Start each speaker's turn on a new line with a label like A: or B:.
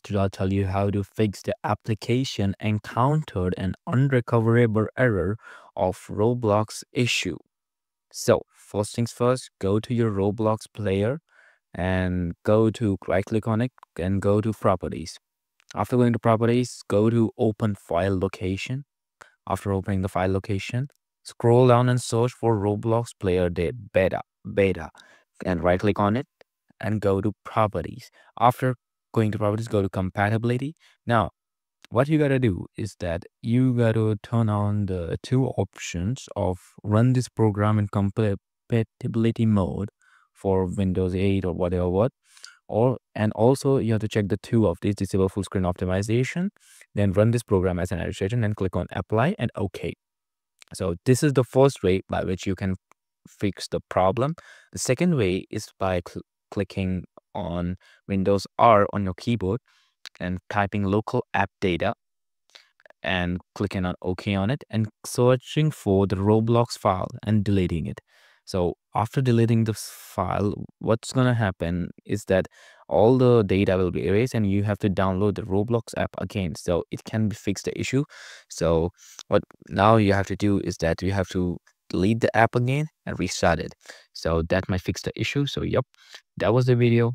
A: today I'll tell you how to fix the application encountered an unrecoverable error of Roblox issue. So first things first, go to your Roblox player and go to right click on it and go to properties. After going to properties, go to open file location. After opening the file location, scroll down and search for Roblox player beta beta and right click on it and go to properties. After going to properties, go to compatibility. Now, what you gotta do is that you gotta turn on the two options of run this program in compatibility mode for Windows 8 or whatever what or and also you have to check the two of these disable full screen optimization then run this program as an administrator and click on apply and okay so this is the first way by which you can fix the problem the second way is by cl clicking on Windows R on your keyboard and typing local app data and clicking on OK on it and searching for the Roblox file and deleting it. So after deleting this file, what's going to happen is that all the data will be erased and you have to download the Roblox app again. So it can be fix the issue. So what now you have to do is that you have to delete the app again and restart it. So that might fix the issue. So yep, that was the video.